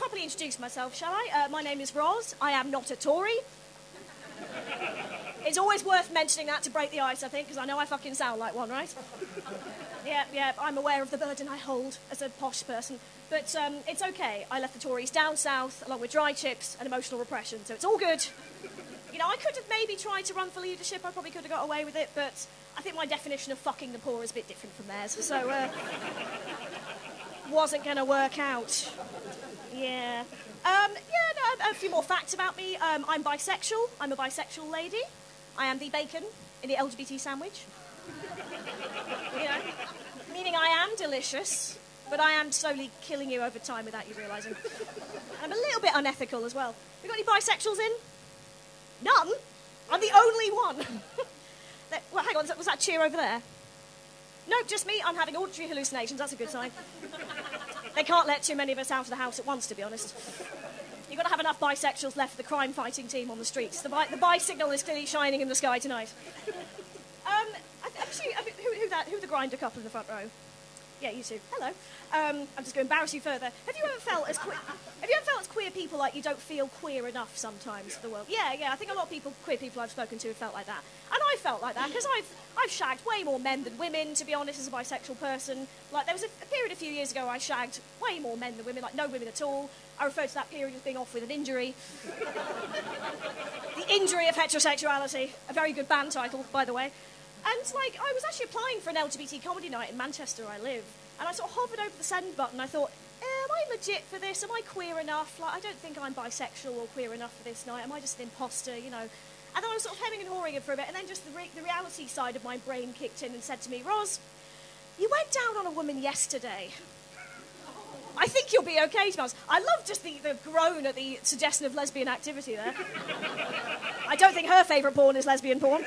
properly introduce myself, shall I? Uh, my name is Ros. I am not a Tory. It's always worth mentioning that to break the ice, I think, because I know I fucking sound like one, right? yeah, yeah, I'm aware of the burden I hold as a posh person. But um, it's okay. I left the Tories down south, along with dry chips and emotional repression, so it's all good. You know, I could have maybe tried to run for leadership. I probably could have got away with it, but I think my definition of fucking the poor is a bit different from theirs. So, uh, wasn't going to work out. Yeah. Um, yeah, no, a few more facts about me. Um, I'm bisexual. I'm a bisexual lady. I am the bacon in the LGBT sandwich. you know, meaning I am delicious, but I am slowly killing you over time without you realising. I'm a little bit unethical as well. We got any bisexuals in? None? I'm the only one. well, hang on, was that cheer over there? Nope, just me. I'm having auditory hallucinations. That's a good sign. They can't let too many of us out of the house at once, to be honest. You've got to have enough bisexuals left for the crime fighting team on the streets. The bi, the is clearly shining in the sky tonight. Um, actually, who, who, that, who the Grindr couple in the front row? Yeah, you too. Hello. Um, I'm just going to embarrass you further. Have you ever felt as que- have you ever felt as queer people like you don't feel queer enough sometimes to the world? Yeah, yeah. I think a lot of people, queer people I've spoken to, have felt like that, and I felt like that because I've I've shagged way more men than women. To be honest, as a bisexual person, like there was a, a period a few years ago I shagged way more men than women, like no women at all. I refer to that period as being off with an injury. the injury of heterosexuality. A very good band title, by the way. And like, I was actually applying for an LGBT comedy night in Manchester, I live, and I sort of hovered over the send button. I thought, am I legit for this? Am I queer enough? Like, I don't think I'm bisexual or queer enough for this night. Am I just an imposter? You know. And then I was sort of hemming and hawing it for a bit, and then just the, re- the reality side of my brain kicked in and said to me, Ros, you went down on a woman yesterday. I think you'll be okay, Smells. I love just the, the groan at the suggestion of lesbian activity there. I don't think her favourite porn is lesbian porn.